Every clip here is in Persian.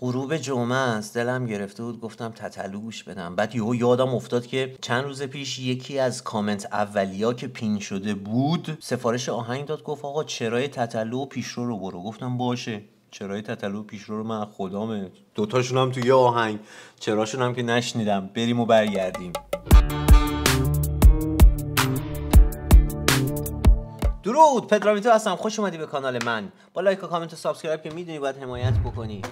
غروب جمعه است. دلم گرفته بود گفتم تتلو گوش بدم. بعد یهو یادم افتاد که چند روز پیش یکی از کامنت اولیا که pin شده بود سفارش آهنگ داد گفت آقا چرای تتلو و پیشرو رو برو. گفتم باشه. چرای تتلو و پیشرو رو من خدامه. دوتاشون هم توی یه آهنگ. چراشون هم که نشنیدم. بریم و برگردیم. درود. پدرامیتو هستم. خوش اومدی به کانال من. با لایک و کامنت و subscribe که می‌دونی باید حمایت بکنی.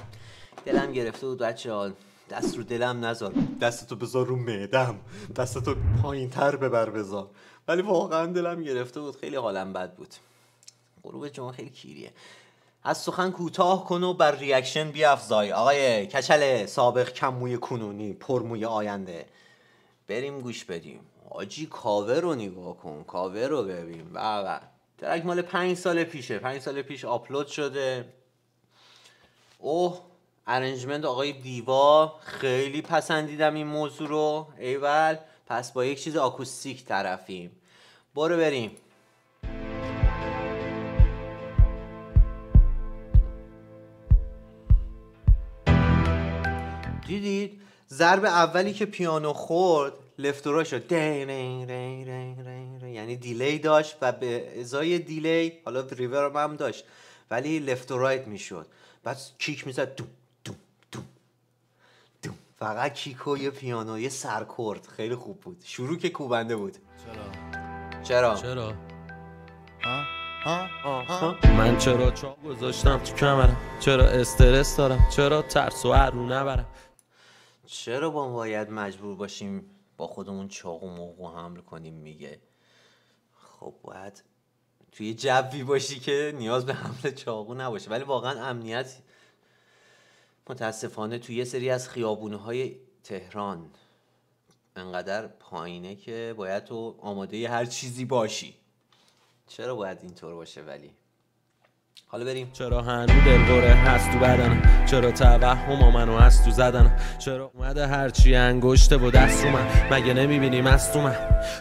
دلم گرفته بود بچه ها دست رو دلم نذار دستتو بذار رو معدم. دستتو پایین تر ببر بذار. ولی واقعا دلم گرفته بود. خیلی حالم بد بود. غروب جمعه خیلی کیریه. از سخن کوتاه کن و بر reaction بیافزای. آقای کچل سابق کم موی کنونی پر موی آینده. بریم گوش بدیم. آجی کاور رو نگاه کن. کاور رو ببین. بابا track مال پنج سال پیشه. پنج سال پیش آپلود شده. اوه. ارنجمنت آقای دیوا خیلی پسندیدم این موضوع رو. ایول پس با یک چیز آکوستیک طرفیم. برو بریم. دیدید؟ ضرب اولی که پیانو خورد لفتورا شد یعنی دیلی داشت و به ازای دیلی حالا ریورب هم داشت ولی لفت و رایت می‌شد. بعد کیک می‌زد دوم. فقط کیک و یه پیانو یه سرکورد خیلی خوب بود. شروع که کوبنده بود. چرا؟ چرا؟ چرا؟ ها؟ ها؟ من چرا چا گذاشتم تو کمرم؟ چرا استرس دارم؟ چرا ترس و رو نبرم؟ چرا با باید مجبور باشیم با خودمون چاقو موقو حمل کنیم میگه؟ خب باید توی جوی باشی که نیاز به حمل چاقو نباشه. ولی واقعا امنیت متاسفانه توی یه سری از خیابونه های تهران انقدر پایینه که باید تو آماده هر چیزی باشی. چرا باید اینطور باشه ولی؟ حالا بریم. چرا هنو دلوره هست تو بدنم چرا توهم منو هست تو زدنم چرا اومده هرچی انگشته و دست رو من مگه نمی‌بینی من؟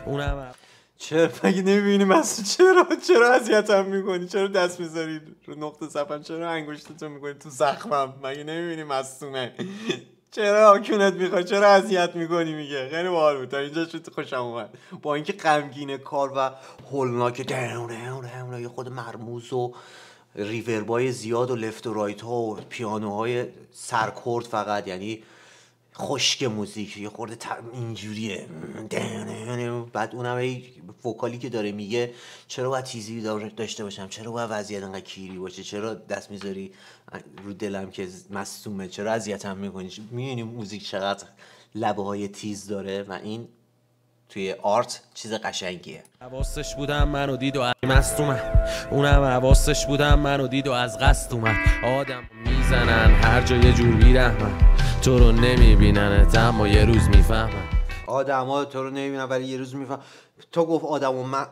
اونم چرا مگه نمی‌بینی مسعود چرا چرا اذیتم می‌کنی؟ چرا دست می‌ذاری رو نقطه صفم چرا انگشتتو می‌کنی تو زخمم؟ مگه نمی‌بینی مصومه؟ چرا آکونت می‌خوای؟ چرا اذیت می‌کنی میگه؟ خیلی باحال بود. تا اینجا شد خوشم اومد. با اینکه غمگین کار و هولناک یه خود مرموز و ریوربای زیاد و لفت و رایت ها و پیانوهای سرکورد فقط یعنی خشک موزیک یه خورده اینجوریه. بعد اونم هی وکالی که داره میگه چرا باید تیزی داشته باشم؟ چرا باید وضعیت انقدر کیری باشه؟ چرا دست می‌ذاری رو دلم که مصومه چرا اذیتم می‌کنی؟ می‌بینی موزیک چقدر لبه های تیز داره و این توی آرت چیز قشنگیه. حواسش بودم منو دید و از مست اومد. اونم حواسش بودم منو دید و از قصد اومد. آدم می‌زنن هر جا یه جور بیرحمن تو رو نمیبیننت اما یه روز می‌فهمن. آدم ها تو رو نمی‌بینن ولی یه روز میفهم تو گفت آدم و من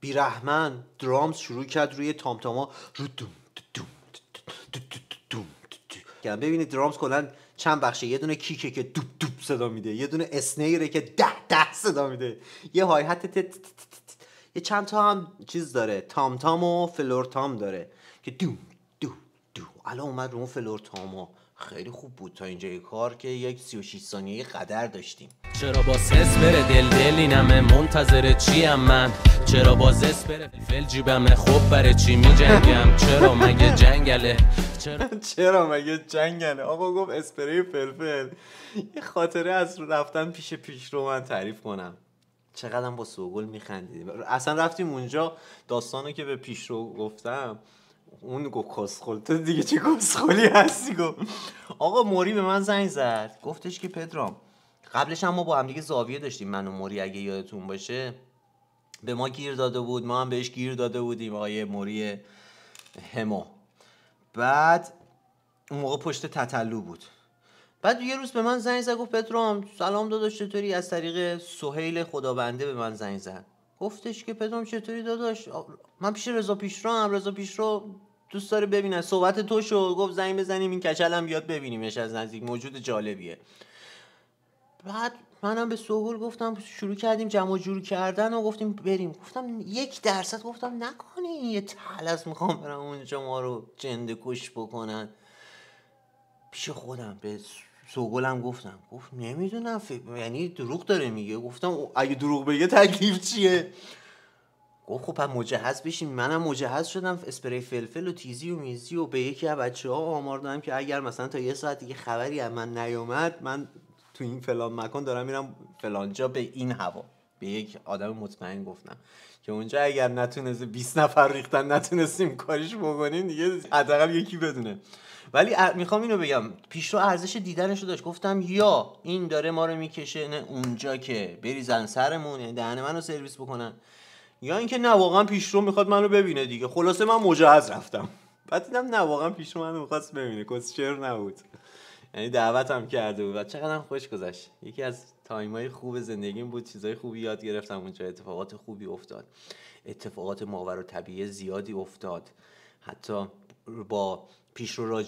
بیرحمن درامز شروع کرد روی تامتاما رو دوم دوم دوم دوم ببینید درامز کلا چند بخشه. یه دونه کیکه که دوب دوب صدا میده. یه دونه اسنیره که ده ده صدا میده. یه های. یه چند تا هم چیز داره. تام تام و فلور تام داره. که دوم دو دو. الان اومد رو اون فلور تاما خیلی خوب بود تا اینجای کار که یک 36 ثانیه قدر داشتیم. چرا با سس بره دل دل اینمه منتظر چیم من؟ چرا با زس بره فل جیبمه خب برای چی می جنگم چرا مگه جنگله؟ چرا چرا مگه جنگله؟ آقا گفت اسپری فلفل. یه خاطره از رفتن پیش پیش رو من تعریف کنم. چقدر با سوگل میخندیدیم. اصلا رفتیم اونجا داستانو که به پیش رو گفتم. اون گفت کسخل. تو دیگه چه کسخلی هستی؟ گفت. آقا موری به من زنگ زد. گفتش که پدرام قبلش هم ما با هم دیگه زاویه داشتیم من و موری اگه یادتون باشه. به ما گیر داده بود ما هم بهش گیر داده بودیم آقای موری همو بعد اون موقع پشت تتلو بود. بعد یه روز به من زنگ زد گفت پدرام سلام داداش چطوری؟ از طریق سهیل خدابنده به من زنگ زد. گفتش که پدرام چطوری داداش؟ من پیش رضا پیشرو هم رضا پیشرو دوست داره ببینه. صحبت تو شد گفت زنگ بزنیم این کچلم بیاد ببینیمش از نزدیک. موجود جالبیه. بعد منم به سهول گفتم شروع کردیم جمع جور کردن و گفتیم بریم. گفتم یک درصد. گفتم نکنی یه تلس می‌خوام برم اونجا ما رو جنده کش بکنن. پیش خودم به سوگلم گفتم. گفت نمی‌دونم یعنی دروغ داره میگه. گفتم اگه دروغ بگه تکلیف چیه؟ گفت خب پس مجهز بشین. منم مجهز شدم. اسپری فلفل و تیزی و میزی و به یکی از بچه ها آمار دادم که اگر مثلا تا یه ساعت دیگه خبری از من نیومد من تو این فلان مکان دارم میرم فلانجا به این هوا. به یک آدم مطمئن گفتم که اونجا اگر نتونست 20 نفر ریختن نتونستیم کاریش بکنیم دیگه حداقل یکی بدونه. ولی می‌خوام اینو بگم. پیشرو ارزش دیدنشو داشت. گفتم یا این داره ما رو می‌کشه نه اونجا که بریزن سرمون یعنی دهن منو سرویس بکنن. یا اینکه نه واقعا پیشرو می‌خواد منو ببینه دیگه. خلاصه من مجهز رفتم. بعد دیدم نه واقعا پیشرو منو می‌خواست ببینه. کسچر نبود. یعنی دعوتم کرده بود. و چقدر خوش گذشت. یکی از تایمای خوب زندگیم بود. چیزای خوبی یاد گرفتم. اونجا اتفاقات خوبی افتاد. اتفاقات ماور و طبیعه زیادی افتاد. حتی با پیش رو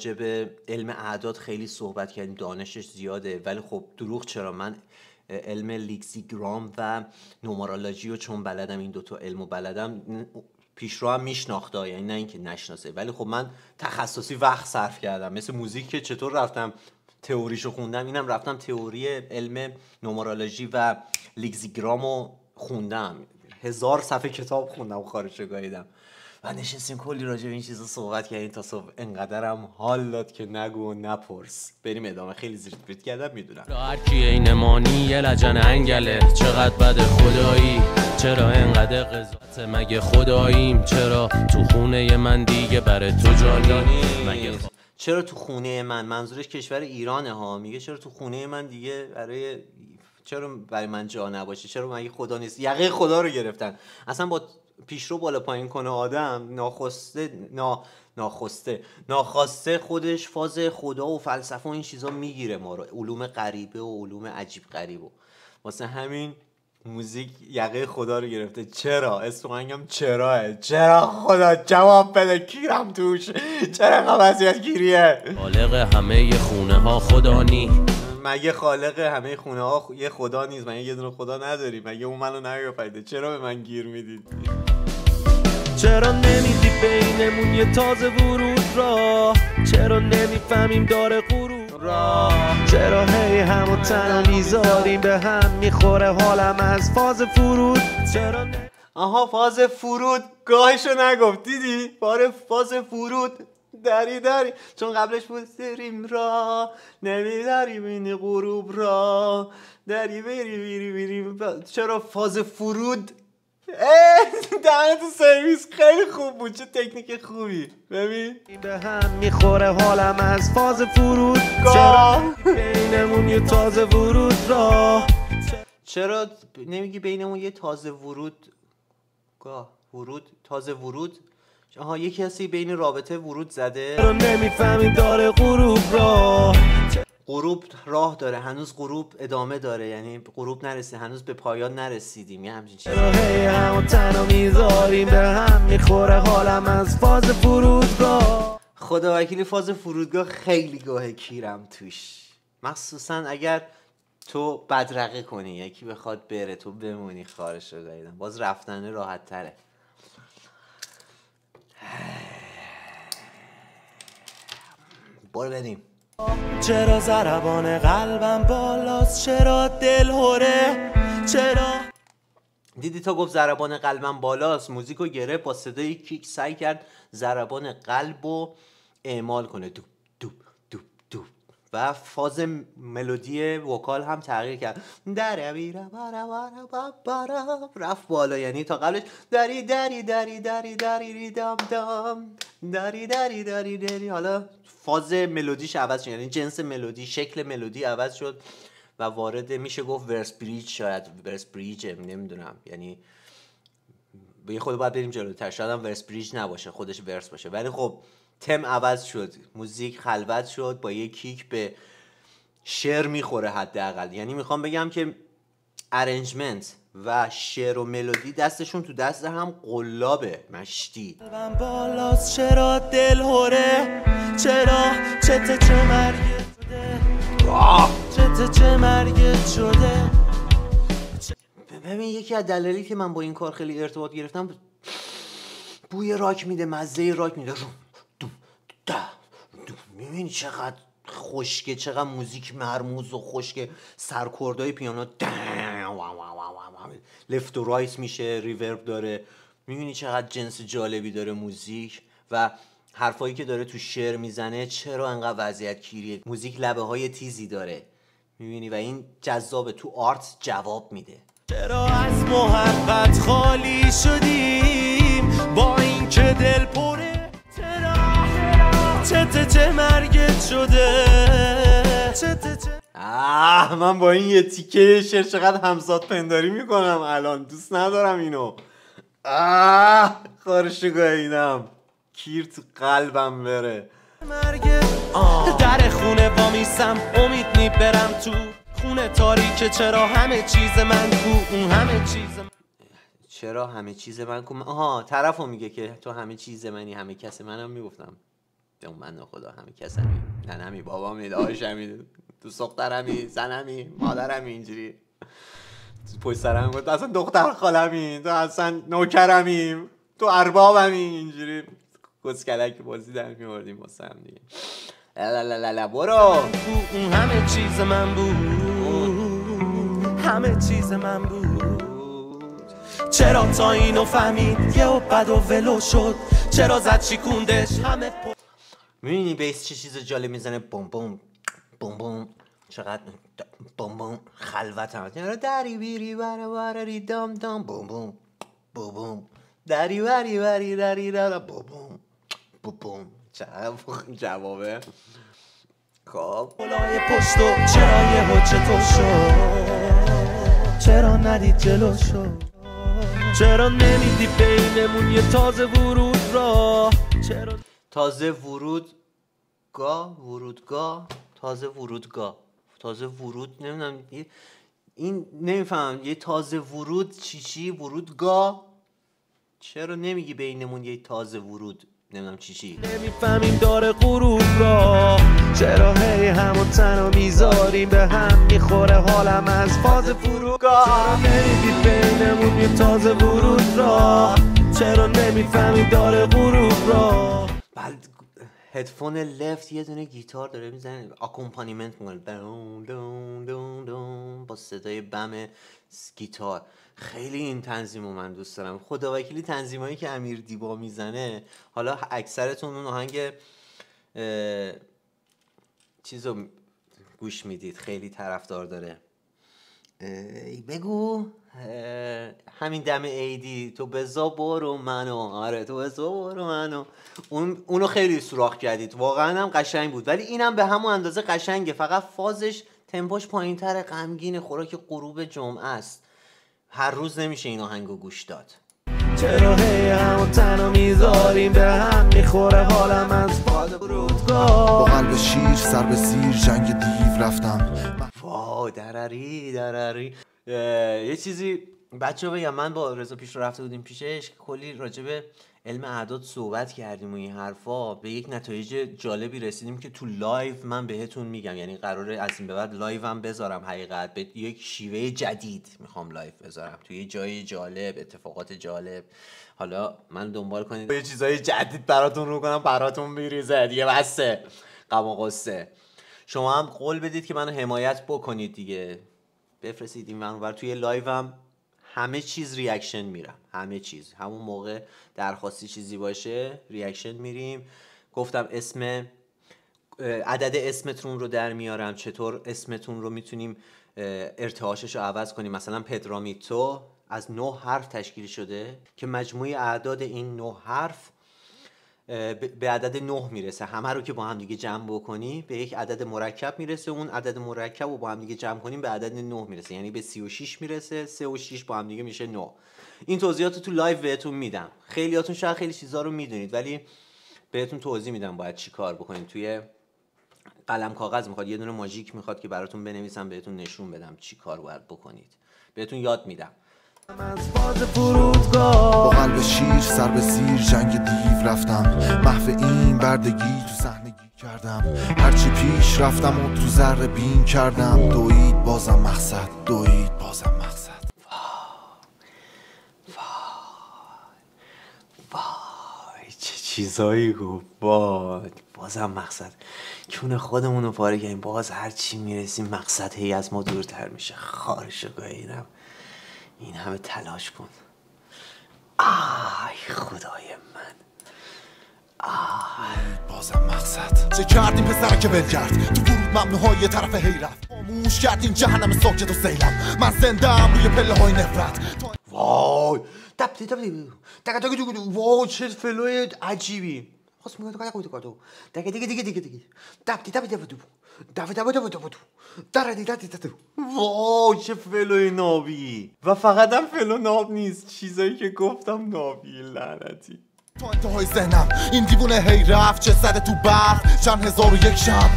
علم اعداد خیلی صحبت کردیم. دانشش زیاده. ولی خب دروغ چرا؟ من علم لکسیگرام و numerology و چون بلدم این دوتا علم و بلدم پیشرو هم میشناخته یعنی نه اینکه نشناسه. ولی خب من تخصصی وقت صرف کردم. مثل موزیک که چطور رفتم تئوریشو خوندم اینم رفتم تئوری علم numerology و لکسیگرامو خوندم. هزار صفحه کتاب خوندم و خارج گاهیدم و نشستیم کلی راجع به این چیزا صحبت کردیم تا صبح. انقدرم حال داد که نگو و نپرس. بریم ادامه. خیلی زیر بیت کردم می‌دونم. هر کی نمانی یه لجن انگله. چقدر بد خدایی؟ چرا انقدر قضاوت؟ مگه خداییم؟ چرا تو خونه من دیگه برای تو جالانی مگه چرا تو خونه من؟ منظورش کشور ایرانه ها. میگه چرا تو خونه من دیگه برای چرا برای من جا نباشه؟ چرا مگه خدا نیست؟ یقه خدا رو گرفتن. اصلا با پیشرو بالا پایین کنه آدم ناخواسته نا ناخواسته ناخواسته خودش فاز خدا و فلسفه و این چیزا می‌گیره ما رو. علوم غریبه و علوم عجیب غریب و. واسه همین موزیک یقه خدا رو گرفته. چرا؟ اسم چراه چرا خدا؟ جواب بده. کیرم توش. چرا وضعیت گیریه؟ خالق همه خونه ها خدا مگه خالق همه خونه ها یه خدا نیست مگه یه دونه خدا نداری؟ مگه اون منو نیافریده چرا به من گیر می‌دید؟ چرا نمیدی بینمون یه تازه ورود را؟ چرا نمی‌فهمیم داره غروب را؟ چرا هی همو تنها می‌ذاریم به هم می‌خوره حالم از فاز فرود؟ چرا آها فاز فرود. گاهشو نگفت دیدی؟ باره فاز فرود. دری دری چون قبلش بود سریم را نمیداریم این غروب را. دری بری بری بری. چرا فاز فرود؟ دهنت سرویس خیلی خوب بود. چه تکنیک خوبی. ببین. به هم می‌خوره حالم از فاز فرود. چرا بینمون یه تازه ورود را؟ چرا نمیگی بینمون یه تازه ورود؟ گاه. ورود تازه ورود؟ آها یکی هستی بین رابطه ورود زده؟ نمی‌فهمی داره غروب را غروب راه داره هنوز غروب ادامه داره یعنی غروب نرسید هنوز به پایان نرسیدیم یه همچین چیزی. هم تنها می‌ذاریم به هم می‌خوره حالم از فاز فرودگاه خدا وکیلی فاز فرودگاه خیلی گاه کیرم توش. مخصوصا اگر تو بدرقه کنی یکی بخواد بره تو بمونی خارش رو باز رفتن راحت تره. برو بریم. چرا زربان قلبم بالاست؟ چرا دل هوره؟ چرا؟ دیدی تا گفت زربان قلبم بالاست. موزیک رو گرفت با صدای کیک سعی کرد زربان قلب رو اعمال کنه دوب و فاز ملودی وکال هم تغییر کرد. در رفت بالا یعنی تا قبلش دری دری دری دری دری دام دام. دری دری دری دری. حالا فاز ملودیش عوض شد یعنی جنس ملودی شکل ملودی عوض شد و وارد میشه گفت verse bridge شاید verse bridge نمی‌دونم. یعنی به خود باید بریم جلوتر شاید هم verse bridge نباشه خودش verse باشه. ولی خب تم عوض شد. موزیک خلوت شد. با یه kick به شعر می‌خوره حداقل. یعنی می‌خوام بگم که arrangement و شعر و ملودی دستشون تو دست هم قلابه. مشتی. بالاست. چرا دل هوره؟ چرا چته چه مرگت شده؟ چته چه مرگت شده؟ ببین یکی از دلایلی که من با این کار خیلی ارتباط گرفتم بوی راک میده مزه راک میده. می‌بینی چقدر خشکه چقدر موزیک مرموز و خشکه. سرکردهای پیانو لفت و رایت میشه ریورب داره. می‌بینی چقدر جنس جالبی داره موزیک و حرفایی که داره تو شعر می‌زنه چرا انقدر وضعیت کیریه موزیک لبه های تیزی داره. می‌بینی؟ و این جذابه تو آرت جواب میده. چرا از محبت خالی شدیم؟ با اینکه دل پره چه چه مرگت شده؟ آه من با این یه تیکه شعر چقدر همزاد پنداری می‌کنم الان. دوست ندارم اینو. آه خارشو گاهیدم کیر تو قلبم بره. در خونه با میسم امید برم تو خونه تاریکه چرا همه چیز من کو؟ اون همه چیز من چرا همه چیز من کو؟ آها طرفو میگه که تو همه چیز منی همه کس منم می‌گفتم. اون من خدا همه کس همی ننمی بابامی داشمی تو سخترمی زنمی مادرمی اینجوری. تو پشت سرم گفت اصلا دختر خالمی تو اصلا نوکرمیم تو اربابمی اینجوری. کلک بازی در میوردیم واسه هم دیگه. لا برو. اون همه چیز من بود. همه چیز من بود. چرا تا اینو فهمید؟ یه و بد و ولو شد. چرا زد چیکوندش همه پا می‌بینی بیس چه چیز جالب می‌زنه؟ بوم بوم بوم بوم. چقدر بوم بوم. خلوت هم. دری بیری بره بره ری دام دام. بوم بوم. بوم بوم. دری بری بری دری دارا بوم بوم. بوم بوم. جوابه. خب. بالای پشت و چرا یه حجه تو شد. چرا ندید جلو شد چرا نمیدی بینمون یه تازه ورود را؟ چرا تازه ورود گاه ورودگاه تازه ورودگاه تازه ورود نمی‌دونم این نمیفهم یه تازه ورود چی چی؟ ورودگاه چرا نمیگی بینمون یه تازه ورود؟ نمی‌دونم چی چی. نمی‌فهمیم داره غروب را. چرا هی همون تنها می‌ذاریم؟ به هم می‌خوره حالم از فاز فرودگاه چرا نمی‌دید بینمون یه تازه ورود را؟ چرا نمی‌فهمیم داره غروب را؟ بعد هدفون لفت یه دونه گیتار داره می‌زنه اکومپانیمنت می‌کنه. دون دون دون دون. صدای بم گیتار. خیلی این تنظیم رو من دوست دارم. خدا وکیلی تنظیمایی که امیر دیبا می‌زنه حالا اکثرتون اون آهنگ چیزو گوش می‌دید. خیلی طرفدار داره. بگو همین دم ایدی تو بزا برو منو. آره تو بزا برو منو. اون اونو خیلی سوراخ کردید. واقعا هم قشنگ بود. ولی اینم به همون اندازه قشنگه. فقط فازش تمپوش پایین تر غمگین خوراک غروب جمعه است. هر روز نمیشه این آهنگو گوش داد. چرا هی همون تنو می‌ذاریم؟ به هم می‌خوره حالم از فاز فرودگاه. با قلب شیر سر به سیر جنگ دیو رفتم. وا درری درری. یه چیزی بچه بگم. من با رضا پیشرو رفته بودیم پیشش. کلی راجبه علم اعداد صحبت کردیم و این حرفا به یک نتایج جالبی رسیدیم که تو live من بهتون میگم. یعنی قراره از این به بعد live هم بذارم حقیقت. به یک شیوه جدید می‌خوام live بذارم. تو یه جای جالب اتفاقات جالب. حالا من دنبال کنید. یه چیزای جدید براتون رو کنم براتون بریزه دیگه بسته غم و شما هم قول بدید که منو حمایت بکنید دیگه. بفرستید این من توی live هم همه چیز reaction میرم. همه چیز. همون موقع درخواستی چیزی باشه reaction میریم. گفتم اسم عدد اسمتون رو در میارم. چطور اسمتون رو می‌تونیم ارتعاشش رو عوض کنیم. مثلا پدرامیتو از نه حرف تشکیل شده که مجموع اعداد این نه حرف به عدد 9 می‌رسه. همه رو که با هم دیگه جمع بکنی به یک عدد مرکب می‌رسه. اون عدد مرکب رو با هم دیگه جمع کنیم به عدد 9 می‌رسه. یعنی به 36 می‌رسه 3 و 6 با هم دیگه میشه 9 این توضیحات تو live بهتون میدم. خیلیاتون شاید خیلی چیزا رو می‌دونید ولی بهتون توضیح میدم باید چی کار بکنید توی قلم کاغذ می‌خواد یه دونه ماژیک می‌خواد که براتون بنویسم بهتون نشون بدم چی کار باید بکنید. بهتون یاد میدم. با قلب شیر سر به سیر جنگ دیو رفتم. محو این بردگی تو صحنگی کردم. هرچی پیش رفتم و تو ذره بین کردم. دوید بازم مقصد دوید بازم مقصد. وای وای چه چیزایی گفت. وای بازم مقصد. کونه خودمون رو پاره کردیم؟ باز هر چی می‌رسیم مقصد هی از ما دورتر میشه. خارش اینم این همه تلاش کن آی خدای من بازم مقصد چه کردیم پسر که ول کرد تو ورود ممنوع های طرف حیرت خاموش کردیم جهنم ساکت و سیلم من زنده هم روی پله های نفرت وای دبتی دبتی دقا دقا دقا وای چه فلوی عجیبی Посмотри, دیگه دیگه така. دیگه دیگه دیگه دیگه دیگه Тап, ти тап, тап, دب Тап, тап, دب تبو تر دی دی دی وای چه فلوی نابی. و فقط هم فلو ناب نیست. چیزایی که گفتم نابی لعنتی. تا انتهای ذهنم. این دیوونه هی رفت. چه سر تو برف چند هزار و یک شب.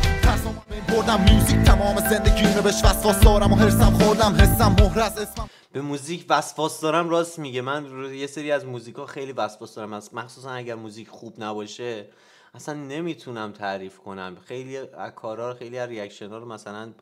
بردم. میوزیک تمام زندگی رو بهش وسواس دارم و هرسم خوردم. حسم مهرز اسمم. به موزیک وسواس دارم راست میگه. من یه سری از موزیکا خیلی وسواس دارم. مخصوصا اگر موزیک خوب نباشه اصلا نمی‌تونم تعریف کنم. خیلی از خیلی از reaction ها رو مثلا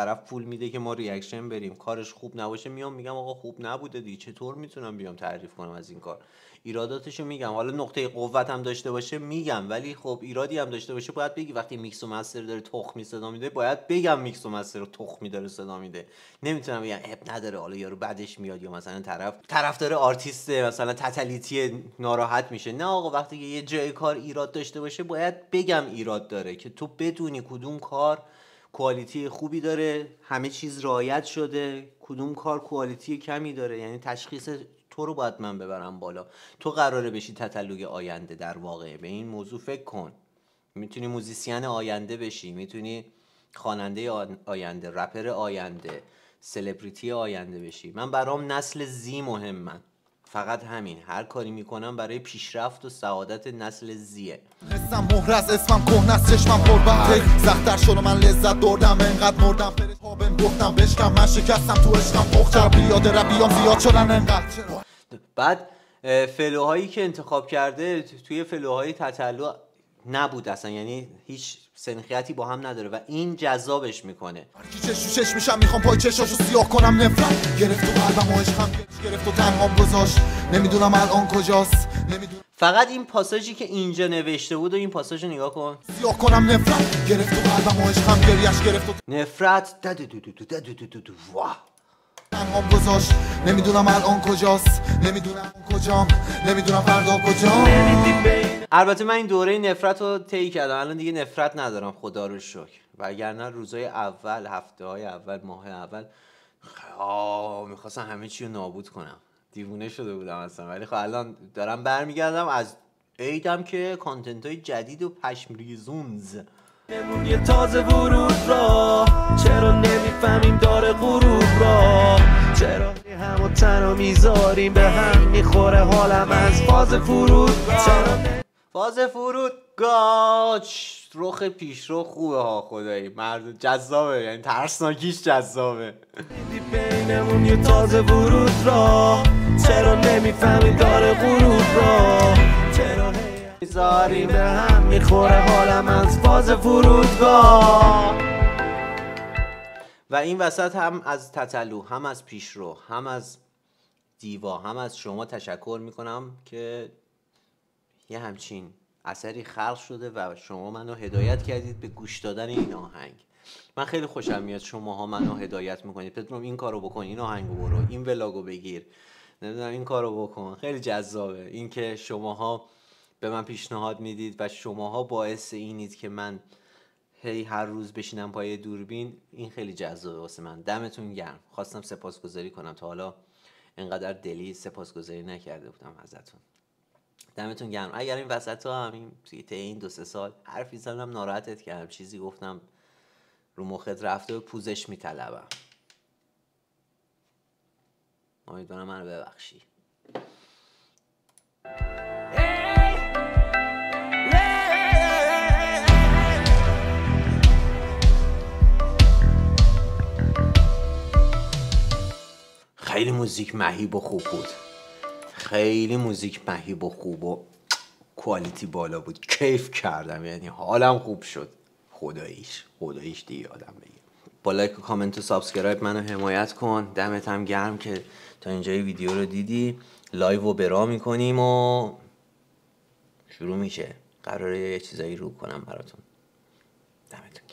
طرف پول میده که ما reaction بریم. کارش خوب نباشه میام میگم آقا خوب نبوده دیگه. چطور می‌تونم بیام تعریف کنم از این کار؟ ایراداتشو میگم. حالا نقطه قوت هم داشته باشه میگم ولی خب ایرادی هم داشته باشه باید بگی وقتی میکس و master داره تخمی صدا میده باید بگم میکس و master رو تخمی داره صدا میده. نمی‌تونم بگم اب نداره حالا یارو بعدش میاد یا مثلا طرف طرف داره آرتیست مثلا تتلیتی ناراحت میشه. نه آقا وقتی یه جای کار ایراد داشته باشه باید بگم ایراد داره که تو بدونی کدوم کار کوالیتی خوبی داره همه چیز رعایت شده کدوم کار کوالیتی کمی داره؟ یعنی تشخیص تو رو باید من ببرم بالا. تو قراره بشی تتلوگ آینده در واقع. به این موضوع فکر کن. می‌تونی موزیسین آینده بشی می‌تونی خواننده آینده رپر آینده سلبریتی آینده بشی. من برام نسل زی مهم من فقط همین. هر کاری می‌کنم برای پیشرفت و سعادت نسل زیه. حسم مهر از اسمم کهنه از چشمم پر سختتر شد من لذت بردم انقدر مردم فرش خوابم گفتم بشکم من شکستم تو عشقم. پختر بیاد ربیام زیاد شدن انقدر. بعد فلوهایی که انتخاب کرده توی فلوهای تطلع نبود اصلا یعنی هیچ سنخیتی با هم نداره و این جذابش می‌کنه. چش چش میشم می‌خوام پای چشاشو سیاه کنم نفرت. گرفت و قلبم و عشقم گرفت و تنهام گذاشت. نمی‌دونم الان کجاست نمی‌دونم. فقط این پاساژی که اینجا نوشته بود و این پاساژ نگاه کن. سیاه کنم نفرت. گرفت و قلبم و عشقم گریش گرفت و نفرت. ددو دو دو دو دو دو دو واه تنهام گذاشت. نمی‌دونم الان کجاست نمی‌دونم کجام نمی‌دونم فردا کجام البته من این دوره نفرت رو طی کردم. الان دیگه نفرت ندارم. خدا رو شکر. وگرنه روزای اول هفته های اول ماه اول آه می‌خواستم همه چی رو نابود کنم. دیوونه شده بودم اصلا. ولی خب الان دارم برمیگردم. از عیدم که کانتنت های جدید و پشم ریزونز یه تازه ورود را چرا نمی‌فهمیم داره غروب را چرا هم و تنها می‌ذاریم به هم می‌خوره حالم از فاز فرود. چرا فاز فرود گاچ. رخ پیش رو خوبه ها خدایی. مرد جذابه یعنی ترسناکیش جذابه. بینمون یه تازه ورود را. چرا نمی‌فهمیم داره غروب را؟ چرا می‌ذاریم به هم می‌خوره حالم از فاز فرودگاه و این وسط هم از تتلو هم از پیشرو هم از دیوا هم از شما تشکر می‌کنم که یه همچین اثری خلق شده و شما منو هدایت کردید به گوش دادن این آهنگ. من خیلی خوشم میاد شما ها منو هدایت می‌کنید. پدرام این کارو بکن این آهنگو برو این ولاگو بگیر. نمی‌دونم این کارو بکن. خیلی جذابه. اینکه شماها به من پیشنهاد می‌دید و شماها باعث اینید که من هی هر روز بشینم پای دوربین این خیلی جذابه واسه من. دمتون گرم. خواستم سپاسگزاری کنم. تا حالا انقدر دلی سپاسگزاری نکرده بودم ازتون. دمتون گرم. اگر این وسط ها هم این این دو سه سال حرفی زدم ناراحتت کردم. چیزی گفتم رو مخت رفته و پوزش میطلبم. امیدوارم منو ببخشی. موزیک مهیب و خوب بود. خیلی موزیک مهیب و خوب و quality بالا بود. کیف کردم یعنی حالم خوب شد. خداییش خداییش دیگه آدم بگه با like و کامنت و subscribe منو حمایت کن. دمت هم گرم که تا اینجای ویدیو رو دیدی. live رو برا می‌کنیم و شروع میشه. قراره یه چیزایی رو کنم براتون. دمتون